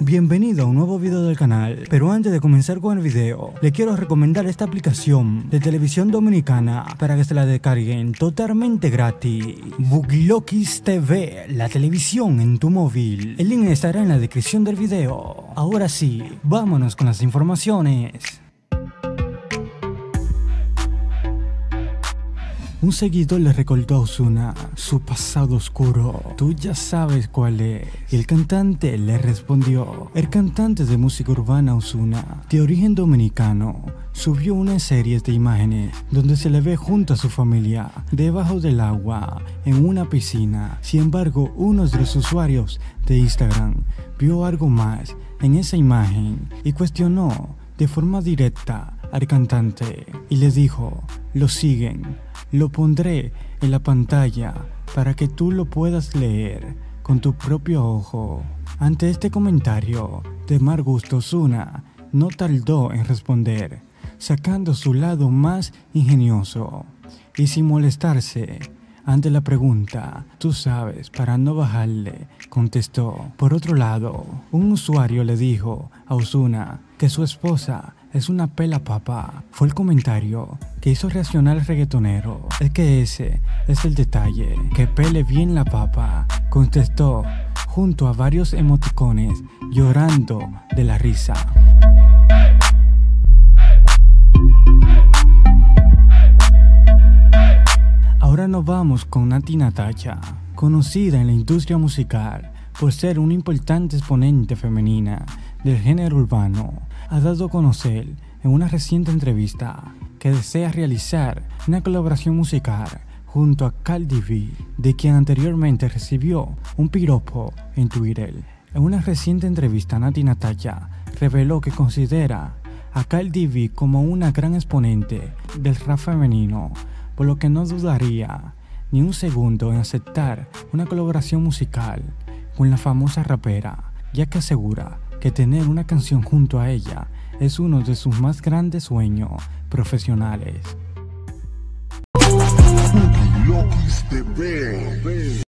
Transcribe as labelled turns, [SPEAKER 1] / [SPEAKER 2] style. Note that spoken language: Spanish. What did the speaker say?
[SPEAKER 1] Bienvenido a un nuevo video del canal, pero antes de comenzar con el video, le quiero recomendar esta aplicación de televisión dominicana para que se la descarguen totalmente gratis. Bugilokis TV, la televisión en tu móvil. El link estará en la descripción del video. Ahora sí, vámonos con las informaciones. Un seguidor le recordó a Osuna su pasado oscuro. Tú ya sabes cuál es. Y el cantante le respondió. El cantante de música urbana Osuna, de origen dominicano, subió una serie de imágenes donde se le ve junto a su familia debajo del agua en una piscina. Sin embargo, uno de los usuarios de Instagram vio algo más en esa imagen y cuestionó de forma directa al cantante y le dijo, lo siguen lo pondré en la pantalla para que tú lo puedas leer con tu propio ojo. Ante este comentario de Margusto Zuna, no tardó en responder, sacando su lado más ingenioso y sin molestarse. Ante la pregunta, tú sabes, para no bajarle, contestó. Por otro lado, un usuario le dijo a Osuna que su esposa es una pela papa. Fue el comentario que hizo reaccionar el reggaetonero. Es que ese es el detalle, que pele bien la papa, contestó junto a varios emoticones llorando de la risa. Ahora nos vamos con Nati Natacha, conocida en la industria musical por ser una importante exponente femenina del género urbano ha dado a conocer en una reciente entrevista que desea realizar una colaboración musical junto a Cardi B, de quien anteriormente recibió un piropo en Twitter. En una reciente entrevista, Nati Natacha reveló que considera a Cardi B como una gran exponente del rap femenino, por lo que no dudaría ni un segundo en aceptar una colaboración musical con la famosa rapera, ya que asegura que tener una canción junto a ella es uno de sus más grandes sueños profesionales.